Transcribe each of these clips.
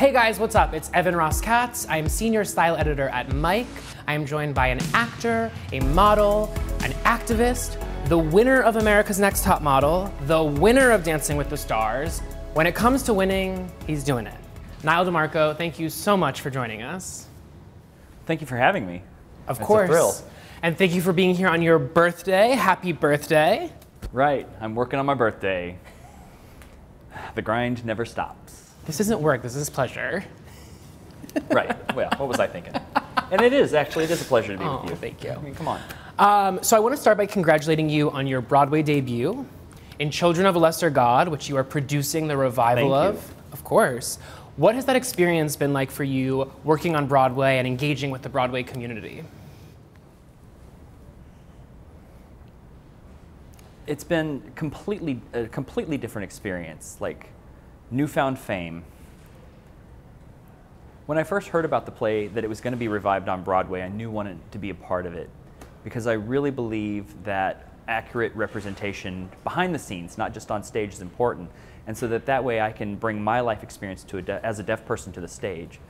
Hey guys, what's up? It's Evan Ross Katz. I'm senior style editor at Mic. I am joined by an actor, a model, an activist, the winner of America's Next Top Model, the winner of Dancing with the Stars. When it comes to winning, he's doing it. Nyle DiMarco, thank you so much for joining us. Thank you for having me. Of It's course. a thrill. And thank you for being here on your birthday. Happy birthday. Right, I'm working on my birthday. The grind never stops. This isn't work, this is pleasure. Right, well, what was I thinking? And it is, actually, it is a pleasure to be Oh, with you. thank you. I mean, come on. Um, so I want to start by congratulating you on your Broadway debut in Children of a Lesser God, which you are producing the revival Thank of. you. Of course. What has that experience been like for you working on Broadway and engaging with the Broadway community? It's been completely, a completely different experience, like newfound fame. When I first heard about the play, that it was going to be revived on Broadway, I knew I wanted to be a part of it because I really believe that accurate representation behind the scenes, not just on stage, is important. And so that that way I can bring my life experience to a as a deaf person to the stage.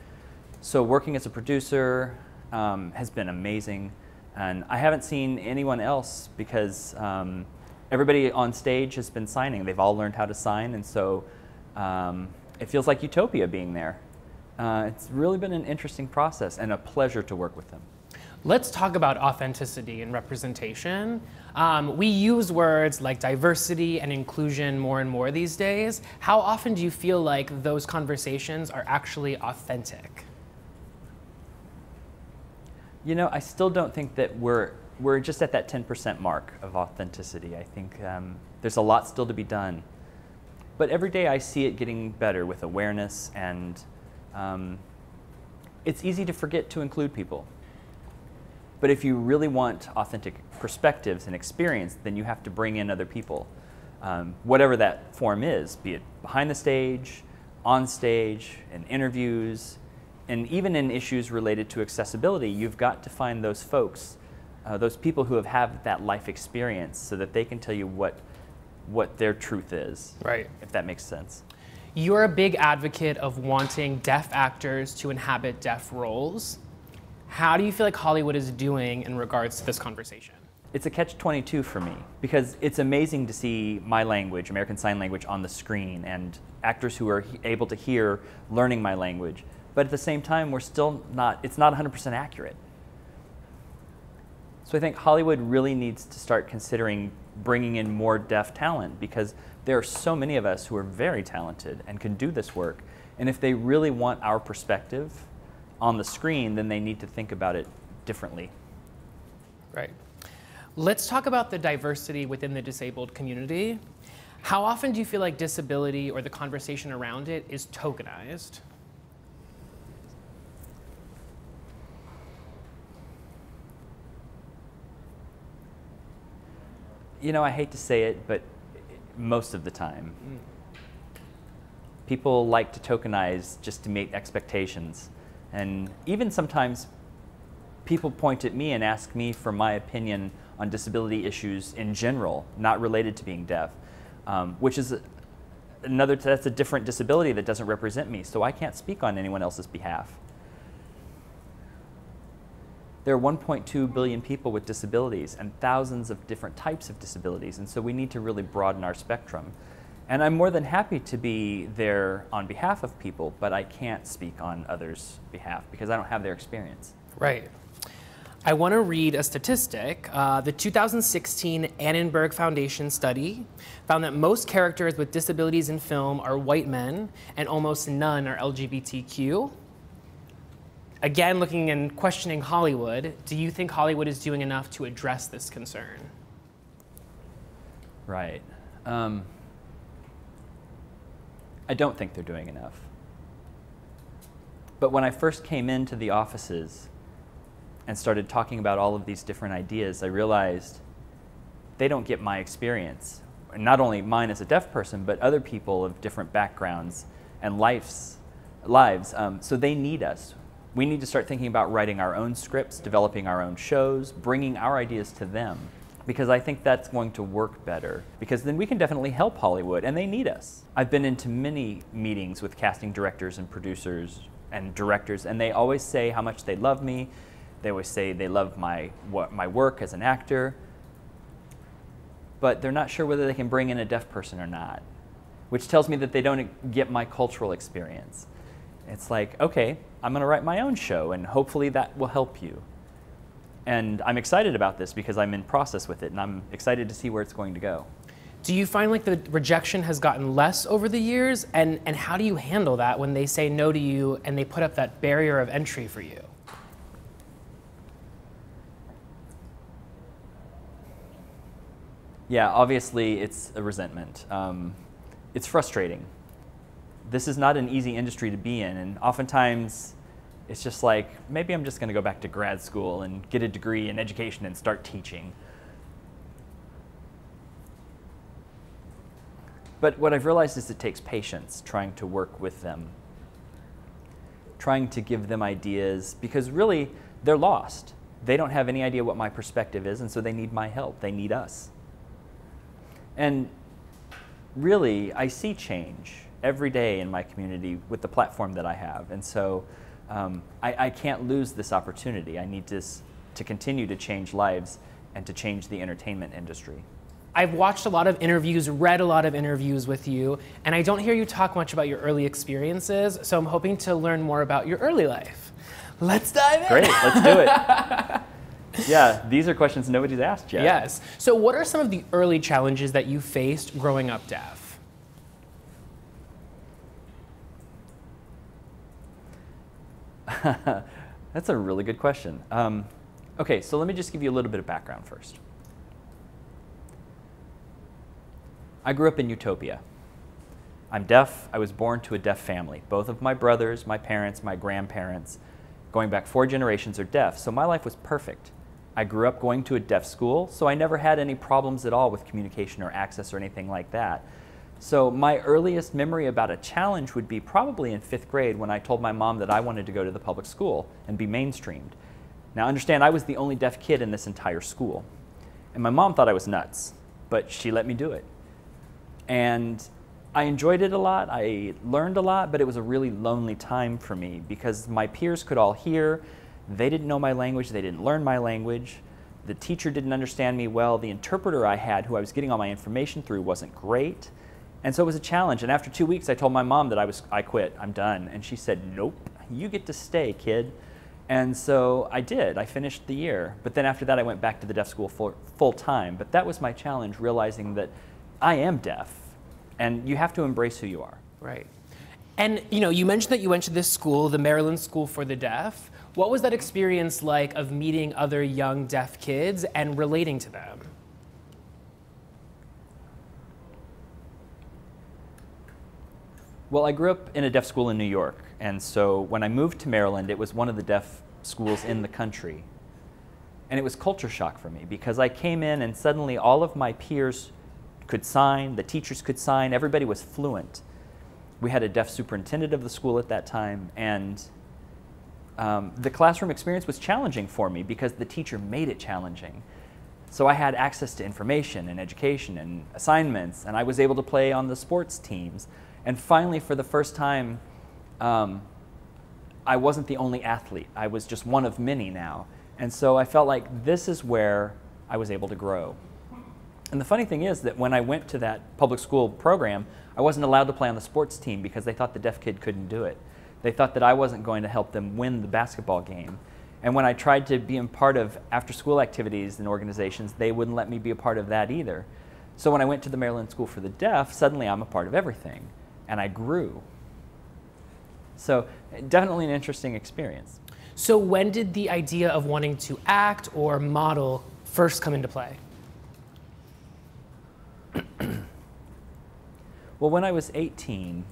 So working as a producer um, has been amazing, and I haven't seen anyone else because um, everybody on stage has been signing. They've all learned how to sign, and so um, it feels like utopia being there. Uh, it's really been an interesting process and a pleasure to work with them. Let's talk about authenticity and representation. Um, we use words like diversity and inclusion more and more these days. How often do you feel like those conversations are actually authentic? You know, I still don't think that we're we're just at that 10% mark of authenticity. I think um, there's a lot still to be done, but every day I see it getting better with awareness, and um, it's easy to forget to include people. But if you really want authentic perspectives and experience, then you have to bring in other people, um, whatever that form is, be it behind the stage, on stage, in interviews, and even in issues related to accessibility, you've got to find those folks, uh, those people who have had that life experience, so that they can tell you what what their truth is. Right. If that makes sense. You're a big advocate of wanting deaf actors to inhabit deaf roles. How do you feel like Hollywood is doing in regards to this conversation? It's a catch 22 for me because it's amazing to see my language, American Sign Language, on the screen and actors who are able to hear learning my language. But at the same time, we're still not, it's not 100% accurate. So I think Hollywood really needs to start considering bringing in more deaf talent because there are so many of us who are very talented and can do this work. And if they really want our perspective on the screen, then they need to think about it differently. Right. Let's talk about the diversity within the disabled community. How often do you feel like disability or the conversation around it is tokenized? You know, I hate to say it, but most of the time. People like to tokenize just to meet expectations. And even sometimes people point at me and ask me for my opinion on disability issues in general, not related to being deaf, um, which is another, that's a different disability that doesn't represent me, so I can't speak on anyone else's behalf. There are 1.2 billion people with disabilities and thousands of different types of disabilities, and so we need to really broaden our spectrum. And I'm more than happy to be there on behalf of people, but I can't speak on others' behalf because I don't have their experience. Right. I want to read a statistic. Uh, the 2016 Annenberg Foundation study found that most characters with disabilities in film are white men and almost none are LGBTQ. Again, looking and questioning Hollywood, do you think Hollywood is doing enough to address this concern? Right. Um, I don't think they're doing enough. But when I first came into the offices and started talking about all of these different ideas, I realized they don't get my experience. Not only mine as a deaf person, but other people of different backgrounds and lives. lives. Um, so they need us. We need to start thinking about writing our own scripts, developing our own shows, bringing our ideas to them. because I think that's going to work better because then we can definitely help Hollywood and they need us. I've been into many meetings with casting directors and producers and directors and they always say how much they love me. They always say they love my what, my work as an actor. But they're not sure whether they can bring in a deaf person or not, which tells me that they don't get my cultural experience. It's like, okay, I'm going to write my own show and hopefully that will help you. And I'm excited about this because I'm in process with it and I'm excited to see where it's going to go. Do you find like the rejection has gotten less over the years? And, and how do you handle that when they say no to you and they put up that barrier of entry for you? Yeah, obviously it's a resentment. Um, it's frustrating. This is not an easy industry to be in, and oftentimes it's just like, maybe I'm just going to go back to grad school and get a degree in education and start teaching. But what I've realized is it takes patience trying to work with them, trying to give them ideas, because really they're lost. They don't have any idea what my perspective is, and so they need my help. They need us. And really, I see change every day in my community with the platform that I have. And so um, I, I, can't lose this opportunity. I need this to continue to change lives and to change the entertainment industry. I've watched a lot of interviews, read a lot of interviews with you, and I don't hear you talk much about your early experiences, so I'm hoping to learn more about your early life. Let's dive in. Great, let's do it. yeah, these are questions nobody's asked yet. Yes. So, what are some of the early challenges that you faced growing up deaf? That's a really good question. Um, okay, so let me just give you a little bit of background first. I grew up in Utopia. I'm deaf. I was born to a deaf family. Both of my brothers, my parents, my grandparents, going back four generations, are deaf. So my life was perfect. I grew up going to a deaf school, so I never had any problems at all with communication or access or anything like that. So my earliest memory about a challenge would be probably in fifth grade when I told my mom that I wanted to go to the public school and be mainstreamed. Now understand, I was the only deaf kid in this entire school. And my mom thought I was nuts, but she let me do it. And I enjoyed it a lot, I learned a lot, but it was a really lonely time for me because my peers could all hear, they didn't know my language, they didn't learn my language, the teacher didn't understand me well, the interpreter I had who I was getting all my information through wasn't great. And so it was a challenge. And after two weeks, I told my mom that I was I quit. I'm done. And she said, "Nope, you get to stay, kid." And so I did. I finished the year. But then after that, I went back to the deaf school full, full time. But that was my challenge, realizing that I am deaf, and you have to embrace who you are. Right. And you know, you mentioned that you went to this school, the Maryland School for the Deaf. What was that experience like of meeting other young deaf kids and relating to them? Well, I grew up in a deaf school in New York, and so when I moved to Maryland, it was one of the deaf schools in the country. And it was culture shock for me because I came in and suddenly all of my peers could sign, the teachers could sign, everybody was fluent. We had a deaf superintendent of the school at that time, and um, the classroom experience was challenging for me because the teacher made it challenging. So I had access to information and education and assignments, and I was able to play on the sports teams. And finally, for the first time, um, I wasn't the only athlete. I was just one of many now. And so I felt like this is where I was able to grow. And the funny thing is that when I went to that public school program, I wasn't allowed to play on the sports team because they thought the deaf kid couldn't do it. They thought that I wasn't going to help them win the basketball game. And when I tried to be a part of after school activities and organizations, they wouldn't let me be a part of that either. So when I went to the Maryland School for the Deaf, suddenly I'm a part of everything and I grew. So definitely an interesting experience. So when did the idea of wanting to act or model first come into play? well, when I was 18,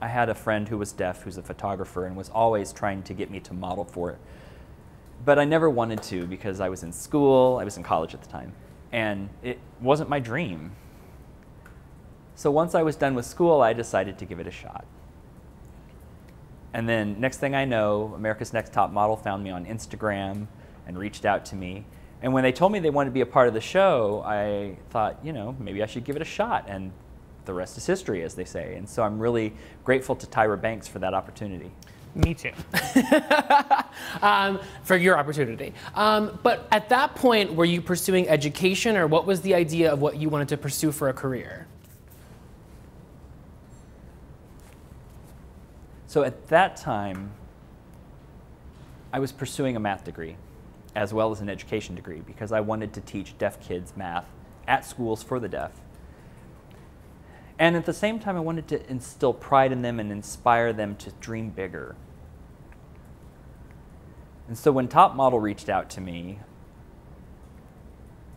I had a friend who was deaf, who's a photographer, and was always trying to get me to model for it. But I never wanted to because I was in school, I was in college at the time, and it wasn't my dream. So once I was done with school, I decided to give it a shot. And then next thing I know, America's Next Top Model found me on Instagram and reached out to me. And when they told me they wanted to be a part of the show, I thought, you know, maybe I should give it a shot. And the rest is history, as they say. And so I'm really grateful to Tyra Banks for that opportunity. Me too. um, for your opportunity. Um, but at that point, were you pursuing education, or what was the idea of what you wanted to pursue for a career? So at that time, I was pursuing a math degree as well as an education degree because I wanted to teach deaf kids math at schools for the deaf. And at the same time, I wanted to instill pride in them and inspire them to dream bigger. And so when Top Model reached out to me,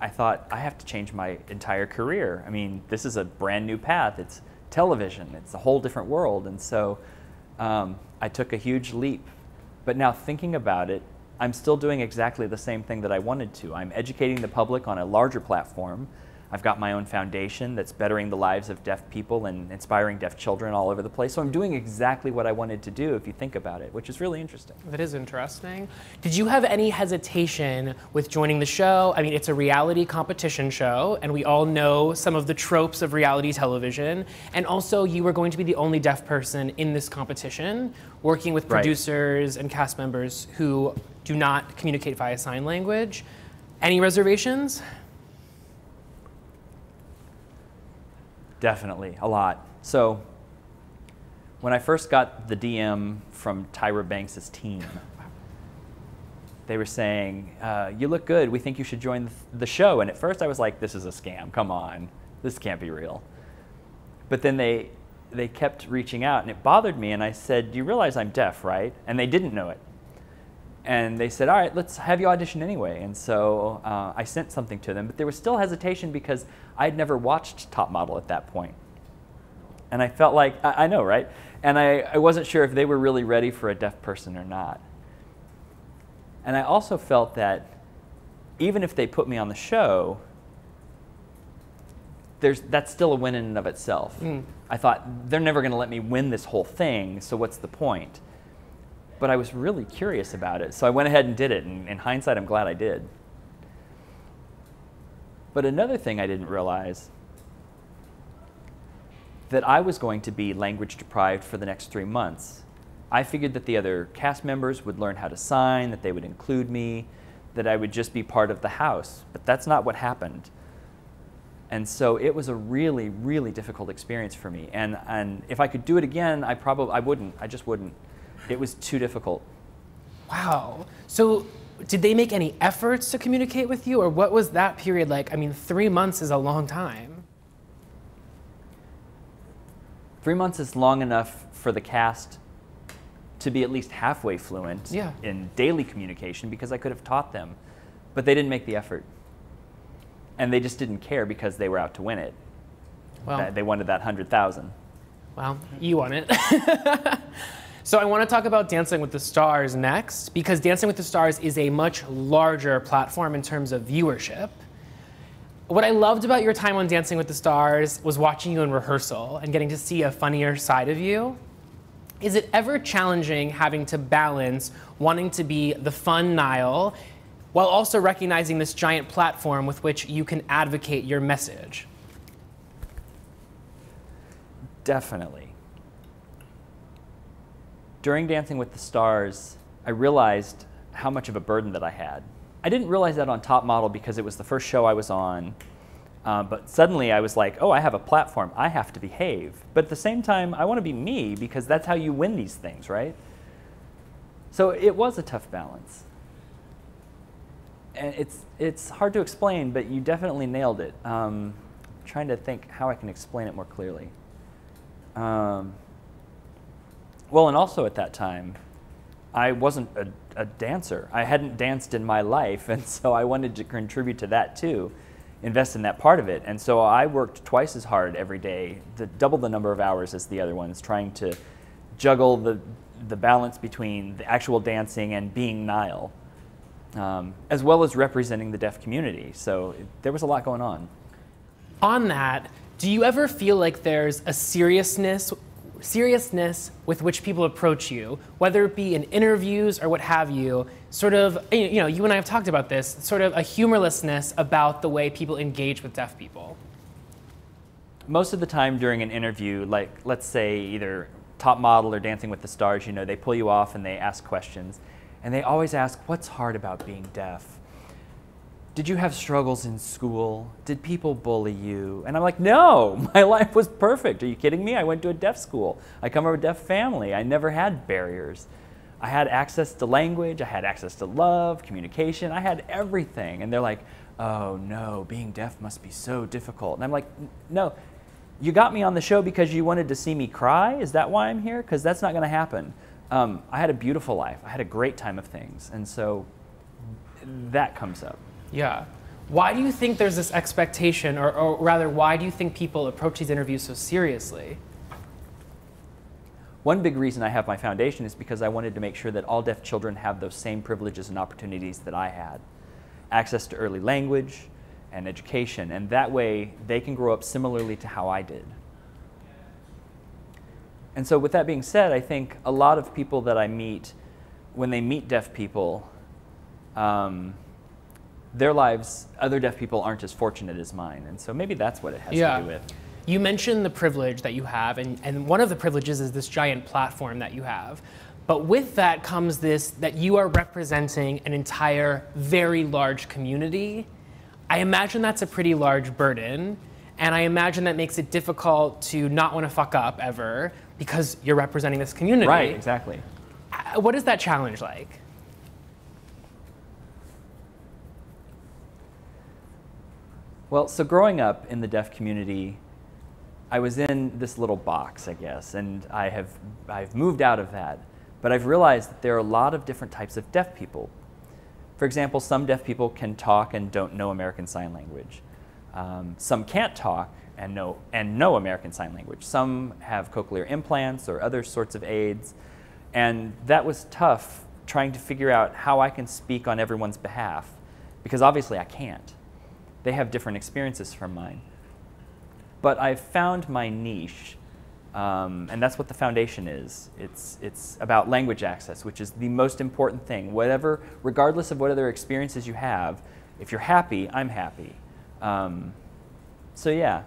I thought, I have to change my entire career. I mean, this is a brand new path. It's television, it's a whole different world. And so um, I took a huge leap. But now thinking about it, I'm still doing exactly the same thing that I wanted to. I'm educating the public on a larger platform. I've got my own foundation that's bettering the lives of deaf people and inspiring deaf children all over the place. So I'm doing exactly what I wanted to do if you think about it, which is really interesting. That is interesting. Did you have any hesitation with joining the show? I mean, it's a reality competition show, and we all know some of the tropes of reality television. And also, you were going to be the only deaf person in this competition, working with producers right. and cast members who do not communicate via sign language. Any reservations? Definitely, a lot. So when I first got the DM from Tyra Banks' team, they were saying, uh, you look good, we think you should join the show. And at first I was like, this is a scam, come on, this can't be real. But then they, they kept reaching out and it bothered me and I said, do you realize I'm deaf, right? And they didn't know it. And they said, all right, let's have you audition anyway. And so uh, I sent something to them, but there was still hesitation because I had never watched Top Model at that point. And I felt like, I, I know, right? And I, I wasn't sure if they were really ready for a deaf person or not. And I also felt that even if they put me on the show, there's, that's still a win in and of itself. Mm. I thought, they're never going to let me win this whole thing, so what's the point? But I was really curious about it. So I went ahead and did it. And in hindsight, I'm glad I did. But another thing I didn't realize that I was going to be language deprived for the next three months. I figured that the other cast members would learn how to sign, that they would include me, that I would just be part of the house. But that's not what happened. And so it was a really, really difficult experience for me. And, and if I could do it again, I probably I wouldn't. I just wouldn't. It was too difficult. Wow. So did they make any efforts to communicate with you, or what was that period like? I mean, three months is a long time. Three months is long enough for the cast to be at least halfway fluent yeah. in daily communication because I could have taught them. But they didn't make the effort. And they just didn't care because they were out to win it. Well, they wanted that 100,000. Well, you won it. So I want to talk about Dancing with the Stars next, because Dancing with the Stars is a much larger platform in terms of viewership. What I loved about your time on Dancing with the Stars was watching you in rehearsal and getting to see a funnier side of you. Is it ever challenging having to balance wanting to be the fun Nyle while also recognizing this giant platform with which you can advocate your message? Definitely during Dancing with the Stars, I realized how much of a burden that I had. I didn't realize that on Top Model because it was the first show I was on. Uh, but suddenly I was like, oh, I have a platform. I have to behave. But at the same time, I want to be me because that's how you win these things, right? So it was a tough balance. And it's, it's hard to explain, but you definitely nailed it. Um, trying to think how I can explain it more clearly. Um, well, and also at that time, I wasn't a, a, dancer. I hadn't danced in my life, and so I wanted to contribute to that too, invest in that part of it. And so I worked twice as hard every day, the, double the number of hours as the other ones, trying to juggle the, the balance between the actual dancing and being Nyle, um, as well as representing the deaf community. So it, there was a lot going on. On that, do you ever feel like there's a seriousness seriousness with which people approach you, whether it be in interviews or what have you, sort of, you know, you and I have talked about this, sort of a humorlessness about the way people engage with deaf people? Most of the time during an interview, like let's say either Top Model or Dancing with the Stars, you know, they pull you off and they ask questions. And they always ask, what's hard about being deaf? Did you have struggles in school? Did people bully you? And I'm like, no, my life was perfect. Are you kidding me? I went to a deaf school. I come from a deaf family. I never had barriers. I had access to language, I had access to love, communication, I had everything. And they're like, oh no, being deaf must be so difficult. And I'm like, no, you got me on the show because you wanted to see me cry? Is that why I'm here? Because that's not going to happen. Um, I had a beautiful life. I had a great time of things. And so that comes up. Yeah. Why do you think there's this expectation, or, or rather, why do you think people approach these interviews so seriously? One big reason I have my foundation is because I wanted to make sure that all deaf children have those same privileges and opportunities that I had access to early language, and education. And that way, they can grow up similarly to how I did. And so, with that being said, I think a lot of people that I meet, when they meet deaf people, um, their lives, other deaf people aren't as fortunate as mine. And so maybe that's what it has yeah. to do with. You mentioned the privilege that you have, and, and one of the privileges is this giant platform that you have. But with that comes this that you are representing an entire, very large community I imagine that's a pretty large burden. And I imagine that makes it difficult to not want to fuck up ever because you're representing this community. Right, exactly. Uh, what is that challenge like? Well, so growing up in the deaf community, I was in this little box, I guess, and I have I've moved out of that. But I've realized that there are a lot of different types of deaf people. For example, some deaf people can talk and don't know American Sign Language. Um, some can't talk and know, and know American Sign Language. Some have cochlear implants or other sorts of aids. And that was tough trying to figure out how I can speak on everyone's behalf because obviously I can't. They have different experiences from mine. But I've found my niche um, and that's what the foundation is. It's, it's about language access, which is the most important thing. Whatever, regardless of what other experiences you have, if you're happy, I'm happy. Um, so yeah.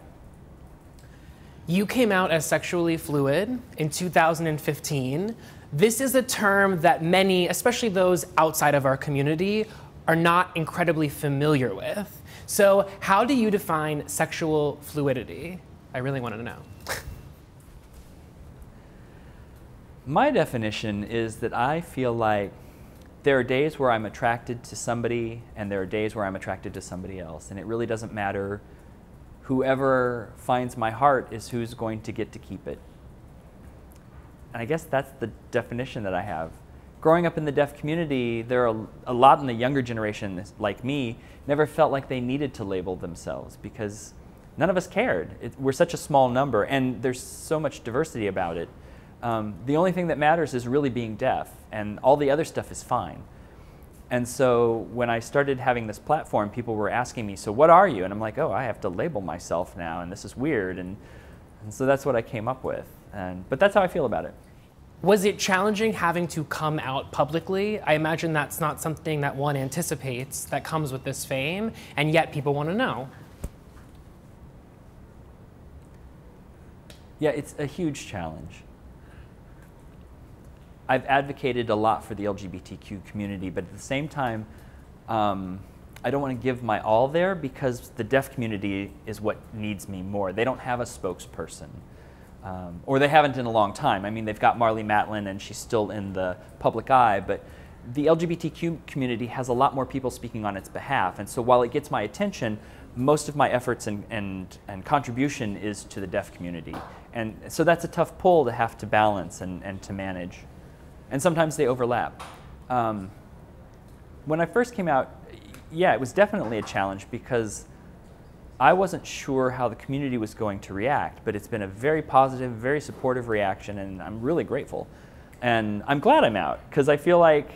You came out as sexually fluid in 2015. This is a term that many, especially those outside of our community, are not incredibly familiar with. So, how do you define sexual fluidity? I really wanted to know. My definition is that I feel like there are days where I'm attracted to somebody and there are days where I'm attracted to somebody else. And it really doesn't matter. Whoever finds my heart is who's going to get to keep it. And I guess that's the definition that I have. Growing up in the deaf community, there are a lot in the younger generation, like me, never felt like they needed to label themselves because none of us cared. It, we're such a small number, and there's so much diversity about it. Um, the only thing that matters is really being deaf, and all the other stuff is fine. And so when I started having this platform, people were asking me, So what are you? And I'm like, Oh, I have to label myself now, and this is weird. And, and so that's what I came up with. And, but that's how I feel about it. Was it challenging having to come out publicly? I imagine that's not something that one anticipates that comes with this fame, and yet people want to know. Yeah, it's a huge challenge. I've advocated a lot for the LGBTQ community, but at the same time, um, I don't want to give my all there because the deaf community is what needs me more. They don't have a spokesperson, um, or they haven't in a long time. I mean, they've got Marlee Matlin, and she's still in the public eye, but the LGBTQ community has a lot more people speaking on its behalf. And so while it gets my attention, most of my efforts and, and, and contribution is to the deaf community. And so that's a tough pull to have to balance and, and to manage and sometimes they overlap. Um, when I first came out, yeah, it was definitely a challenge because I wasn't sure how the community was going to react, but it's been a very positive, very supportive reaction, and I'm really grateful. And I'm glad I'm out because I feel like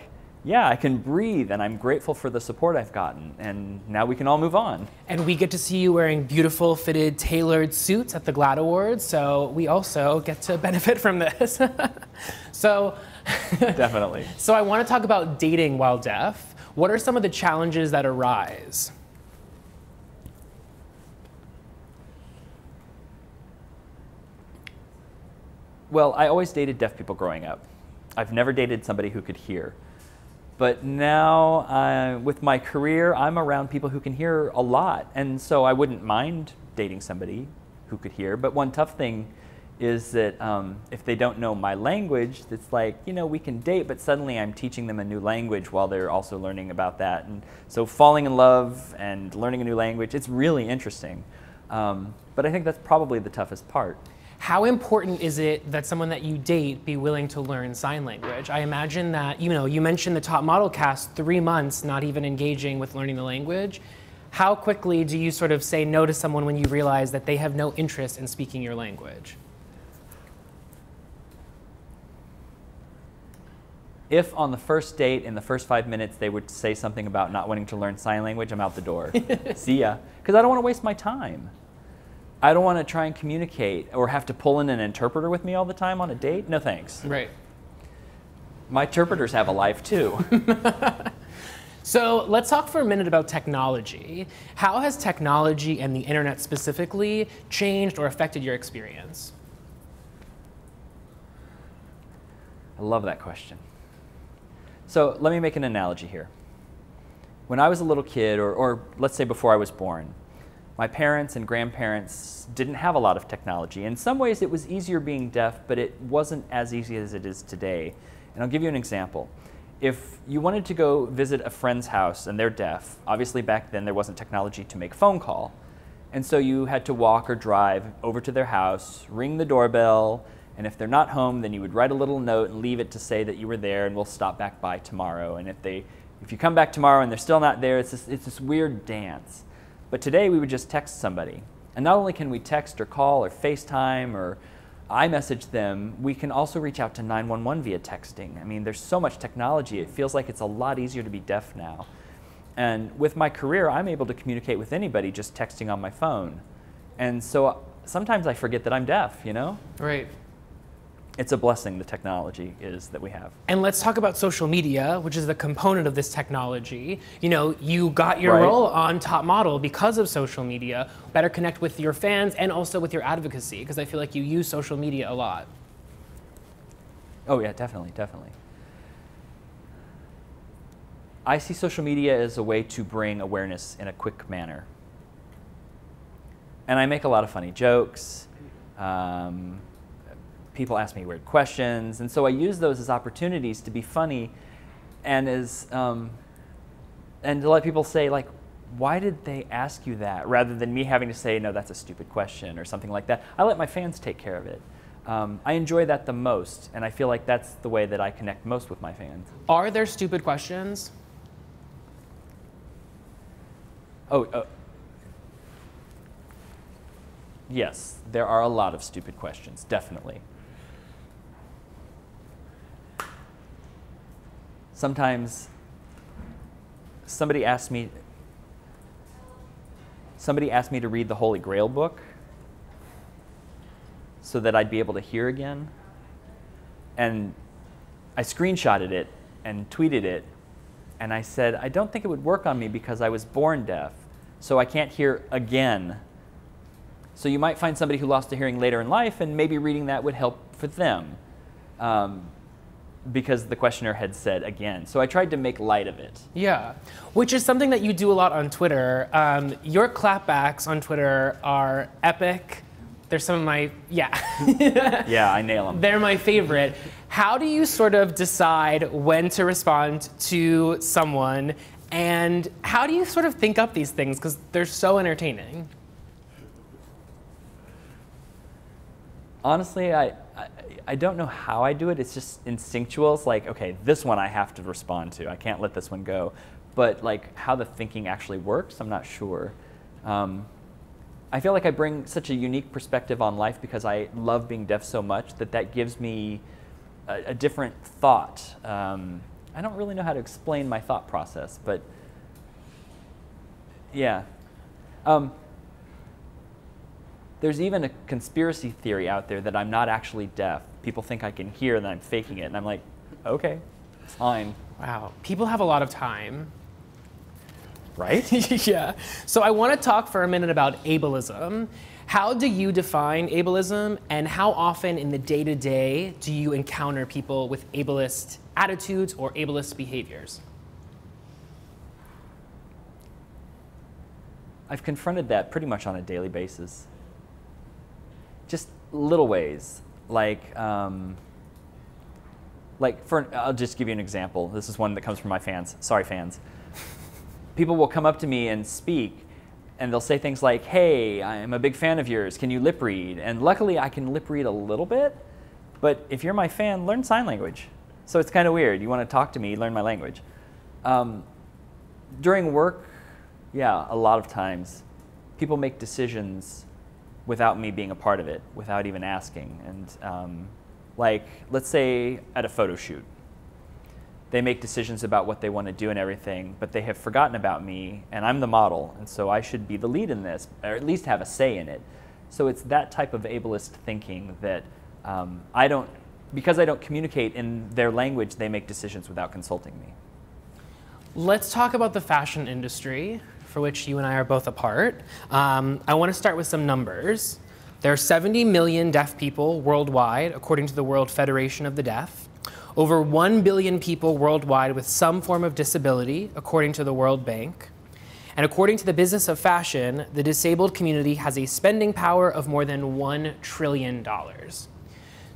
yeah, I can breathe and I'm grateful for the support I've gotten. And now we can all move on. And we get to see you wearing beautiful, fitted, tailored suits at the GLAAD Awards. So we also get to benefit from this. so, definitely. so I want to talk about dating while deaf. What are some of the challenges that arise? Well, I always dated deaf people growing up. I've never dated somebody who could hear. But now, uh, with my career, I'm around people who can hear a lot. And so I wouldn't mind dating somebody who could hear. But one tough thing is that um, if they don't know my language, it's like, you know, we can date, but suddenly I'm teaching them a new language while they're also learning about that. And so falling in love and learning a new language, it's really interesting. Um, but I think that's probably the toughest part. How important is it that someone that you date be willing to learn sign language? I imagine that, you know, you mentioned the top model cast, three months not even engaging with learning the language. How quickly do you sort of say no to someone when you realize that they have no interest in speaking your language? If on the first date, in the first five minutes, they would say something about not wanting to learn sign language, I'm out the door. See ya. Because I don't want to waste my time. I don't want to try and communicate or have to pull in an interpreter with me all the time on a date. No thanks. Right. My interpreters have a life too. so let's talk for a minute about technology. How has technology and the internet specifically changed or affected your experience? I love that question. So let me make an analogy here. When I was a little kid, or, or let's say before I was born, my parents and grandparents didn't have a lot of technology. In some ways, it was easier being deaf, but it wasn't as easy as it is today. And I'll give you an example. If you wanted to go visit a friend's house and they're deaf, obviously back then there wasn't technology to make phone call. And so you had to walk or drive over to their house, ring the doorbell, and if they're not home, then you would write a little note and leave it to say that you were there and we'll stop back by tomorrow. And if, they, if you come back tomorrow and they're still not there, it's this, it's this weird dance. But today we would just text somebody. And not only can we text or call or FaceTime or iMessage them, we can also reach out to 911 via texting. I mean, there's so much technology, it feels like it's a lot easier to be deaf now. And with my career, I'm able to communicate with anybody just texting on my phone. And so uh, sometimes I forget that I'm deaf, you know? Right it's a blessing the technology is that we have. And let's talk about social media, which is the component of this technology. You know, you got your right. role on Top Model because of social media, better connect with your fans and also with your advocacy, because I feel like you use social media a lot. Oh yeah, definitely, definitely. I see social media as a way to bring awareness in a quick manner. And I make a lot of funny jokes. Um, people ask me weird questions, and so I use those as opportunities to be funny, and as um, and to let people say like, why did they ask you that, rather than me having to say no, that's a stupid question or something like that. I let my fans take care of it. Um, I enjoy that the most, and I feel like that's the way that I connect most with my fans. Are there stupid questions? Oh, uh, yes, there are a lot of stupid questions, definitely. Sometimes somebody asked me somebody asked me to read the Holy Grail book so that I'd be able to hear again. And I screenshotted it and tweeted it. And I said, I don't think it would work on me because I was born deaf, so I can't hear again. So you might find somebody who lost a hearing later in life, and maybe reading that would help for them. Um, because the questioner had said again. So I tried to make light of it. Yeah, which is something that you do a lot on Twitter. Um, your clapbacks on Twitter are epic. They're some of my, yeah. yeah, I nail them. They're my favorite. How do you sort of decide when to respond to someone and how do you sort of think up these things? Because they're so entertaining. Honestly, I, I, I don't know how I do it. It's just instinctual. It's like, okay, this one I have to respond to. I can't let this one go. But like how the thinking actually works, I'm not sure. Um, I feel like I bring such a unique perspective on life because I love being deaf so much that that gives me a, a different thought. Um, I don't really know how to explain my thought process, but yeah. Um, there's even a conspiracy theory out there that I'm not actually deaf. People think I can hear and I'm faking it. And I'm like, okay, fine. Wow. People have a lot of time. Right? yeah. So I want to talk for a minute about ableism. How do you define ableism, and how often in the day to day do you encounter people with ableist attitudes or ableist behaviors? I've confronted that pretty much on a daily basis. Little ways, like, um, like for I'll just give you an example. This is one that comes from my fans. Sorry, fans. People will come up to me and speak, and they'll say things like, "Hey, I'm a big fan of yours. Can you lip read?" And luckily, I can lip read a little bit. But if you're my fan, learn sign language. So it's kind of weird. You want to talk to me, learn my language. Um, during work, yeah, a lot of times people make decisions without me being a part of it, without even asking. And um, like, let's say at a photo shoot, they make decisions about what they want to do and everything, but they have forgotten about me, and I'm the model, and so I should be the lead in this, or at least have a say in it. So it's that type of ableist thinking that um, I don't, because I don't communicate in their language, they make decisions without consulting me. Let's talk about the fashion industry for which you and I are both a part. Um, I want to start with some numbers. There are 70 million deaf people worldwide, according to the World Federation of the Deaf. Over 1 billion people worldwide with some form of disability, according to the World Bank. And according to the business of fashion, the disabled community has a spending power of more than $1 trillion.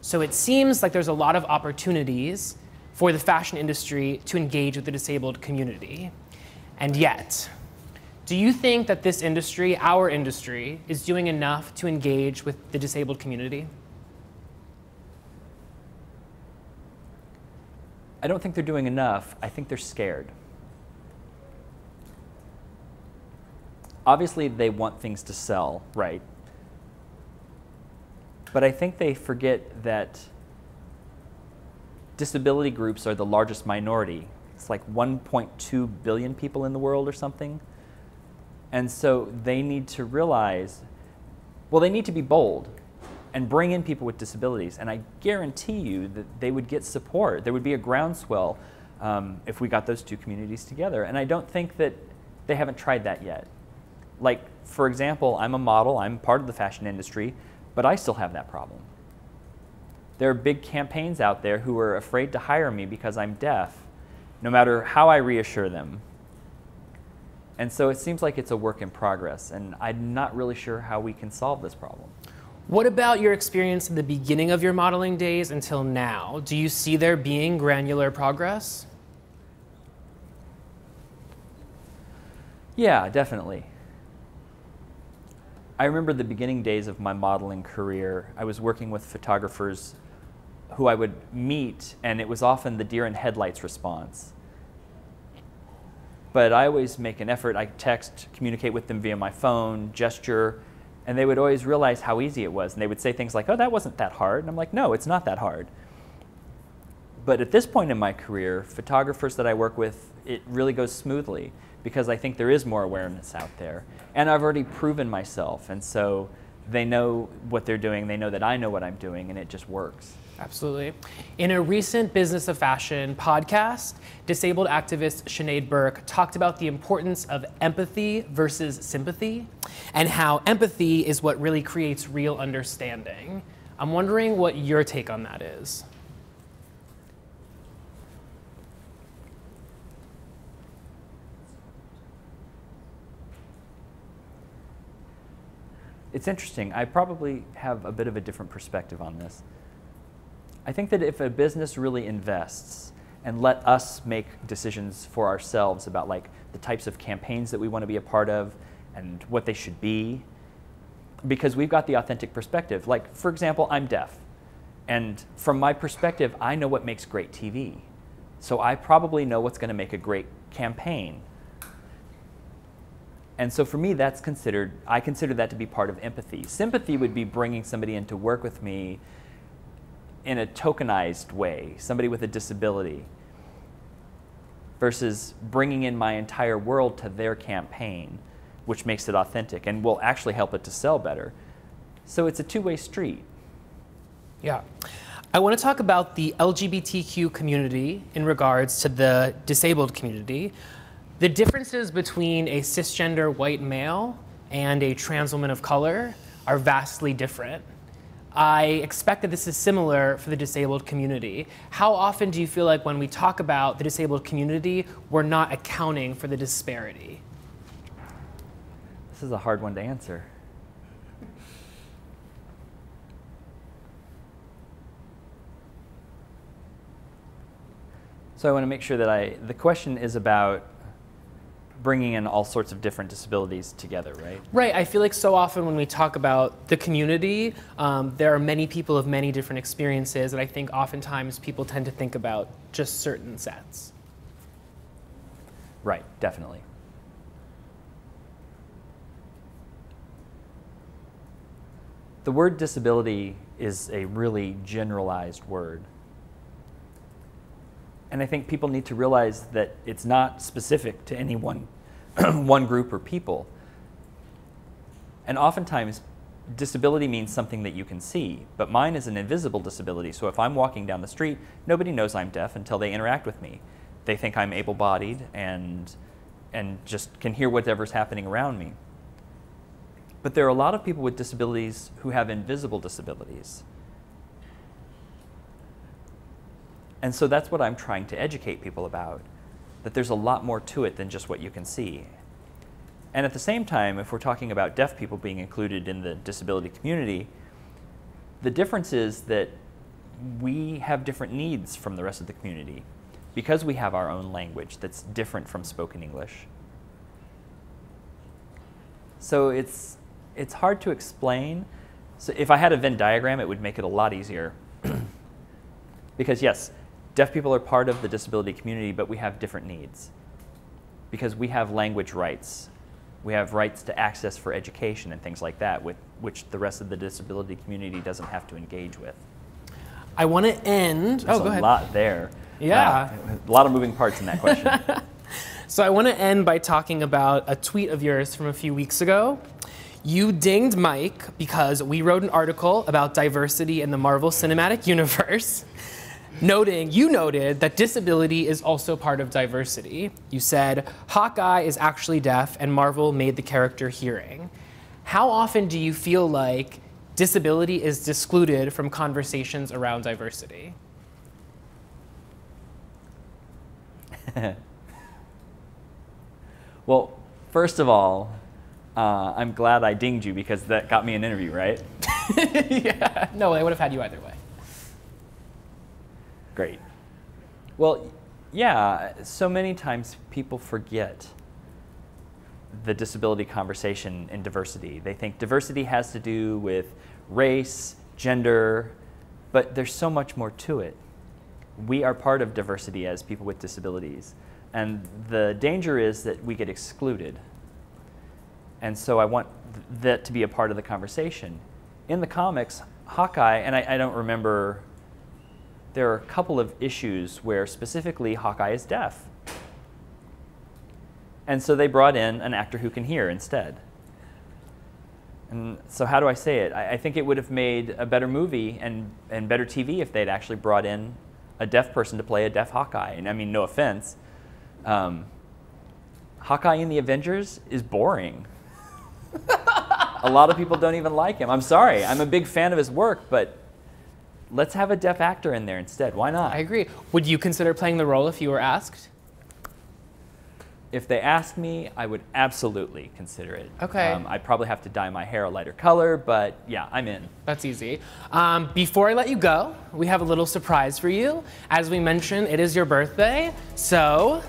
So it seems like there's a lot of opportunities for the fashion industry to engage with the disabled community. And yet, do you think that this industry, our industry, is doing enough to engage with the disabled community? I don't think they're doing enough. I think they're scared. Obviously, they want things to sell, right? But I think they forget that disability groups are the largest minority. It's like 1.2 billion people in the world or something. And so they need to realize, well, they need to be bold and bring in people with disabilities. And I guarantee you that they would get support. There would be a groundswell um, if we got those two communities together. And I don't think that they haven't tried that yet. Like, for example, I'm a model, I'm part of the fashion industry, but I still have that problem. There are big campaigns out there who are afraid to hire me because I'm deaf, no matter how I reassure them. And so it seems like it's a work in progress, and I'm not really sure how we can solve this problem. What about your experience in the beginning of your modeling days until now? Do you see there being granular progress? Yeah, definitely. I remember the beginning days of my modeling career. I was working with photographers who I would meet, and it was often the deer in headlights response but I always make an effort. I text, communicate with them via my phone, gesture, and they would always realize how easy it was. And they would say things like, oh, that wasn't that hard. And I'm like, no, it's not that hard. But at this point in my career, photographers that I work with, it really goes smoothly because I think there is more awareness out there. And I've already proven myself. And so they know what they're doing, they know that I know what I'm doing, and it just works. Absolutely. In a recent Business of Fashion podcast, disabled activist Sinead Burke talked about the importance of empathy versus sympathy and how empathy is what really creates real understanding. I'm wondering what your take on that is. It's interesting. I probably have a bit of a different perspective on this. I think that if a business really invests and let us make decisions for ourselves about like the types of campaigns that we want to be a part of and what they should be, because we've got the authentic perspective. Like, for example, I'm deaf. And from my perspective, I know what makes great TV. So I probably know what's going to make a great campaign. And so for me, that's considered, I consider that to be part of empathy. Sympathy would be bringing somebody in to work with me in a tokenized way, somebody with a disability. versus bringing in my entire world to their campaign, which makes it authentic and will actually help it to sell better. So it's a two way street. Yeah. I want to talk about the LGBTQ community in regards to the disabled community. The differences between a cisgender white male and a trans woman of color are vastly different. I expect that this is similar for the disabled community. How often do you feel like when we talk about the disabled community, we're not accounting for the disparity? This is a hard one to answer. So I want to make sure that I, the question is about bringing in all sorts of different disabilities together, right? Right. I feel like so often when we talk about the community, um, there are many people of many different experiences, and I think oftentimes people tend to think about just certain sets. Right, definitely. The word disability is a really generalized word. And I think people need to realize that it's not specific to any one, one group or people. And oftentimes, disability means something that you can see, but mine is an invisible disability. So if I'm walking down the street, nobody knows I'm deaf until they interact with me. They think I'm able bodied and, and just can hear whatever's happening around me. But there are a lot of people with disabilities who have invisible disabilities. And so that's what I'm trying to educate people about, that there's a lot more to it than just what you can see. And at the same time, if we're talking about deaf people being included in the disability community, the difference is that we have different needs from the rest of the community because we have our own language that's different from spoken English. So it's, it's hard to explain. So if I had a Venn diagram, it would make it a lot easier. because yes, Deaf people are part of the disability community, but we have different needs because we have language rights. We have rights to access for education and things like that, with, which the rest of the disability community doesn't have to engage with. I want to end. There's oh, go a ahead. lot there. Yeah. Wow. A lot of moving parts in that question. so I want to end by talking about a tweet of yours from a few weeks ago. You dinged Mic because we wrote an article about diversity in the Marvel Cinematic Universe noting, you noted that disability is also part of diversity. You said, Hawkeye is actually deaf and Marvel made the character hearing. How often do you feel like disability is excluded from conversations around diversity? well, first of all, uh, I'm glad I dinged you because that got me an interview, right? yeah. No, I would have had you either way. Great. Well, yeah, so many times people forget the disability conversation in diversity. They think diversity has to do with race, gender, but there's so much more to it. We are part of diversity as people with disabilities. And the danger is that we get excluded. And so I want th that to be a part of the conversation. In the comics, Hawkeye, and I, I don't remember there are a couple of issues where specifically Hawkeye is deaf. And so they brought in an actor who can hear instead. And so how do I say it? I, I, think it would have made a better movie and, and better TV if they'd actually brought in a deaf person to play a deaf Hawkeye. And I mean, no offense. Um, Hawkeye in the Avengers is boring. a lot of people don't even like him. I'm sorry. I'm a big fan of his work, but let's have a deaf actor in there instead. Why not? I agree. Would you consider playing the role if you were asked? If they asked me, I would absolutely consider it. Okay. Um, I'd probably have to dye my hair a lighter color, but yeah, I'm in. That's easy. Um, before I let you go, we have a little surprise for you. As we mentioned, it is your birthday, so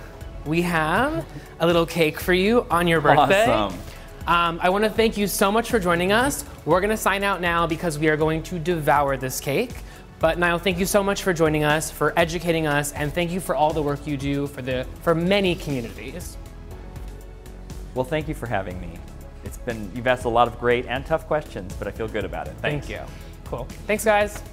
we have a little cake for you on your birthday. Awesome. Um, I want to thank you so much for joining us. We're going to sign out now because we are going to devour this cake. But Nyle, thank you so much for joining us, for educating us, and thank you for all the work you do for the for many communities. Well, thank you for having me. It's been you've asked a lot of great and tough questions, but I feel good about it. Thanks. Thank you. Cool. Thanks, guys.